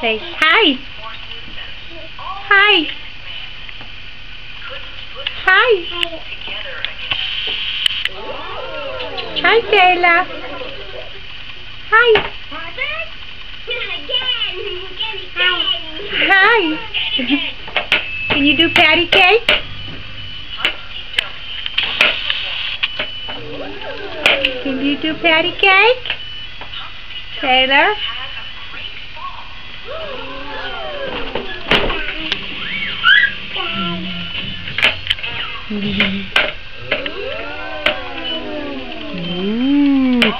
Say hi. Hi. Hi. Hi, Kayla. Hi. Hi. Can you do patty cake? Can you do patty cake? Taelor? Ooh,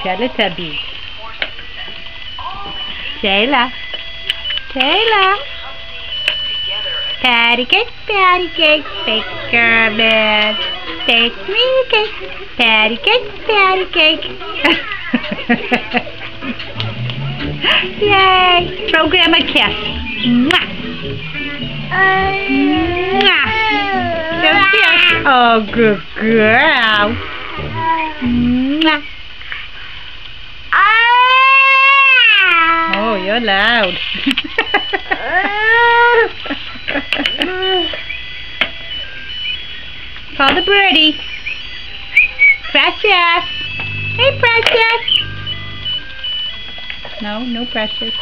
Teletubby. Taelor. Taelor. Patty cake, patty cake, bake a bed. Take me cake, patty cake, patty cake. Yay! Throw Grandma a kiss. Mwah. Mwah. A kiss. Oh, good girl. Mwah. Oh, you're loud. Call the birdie. Precious. Hey, Precious. No, no Precious.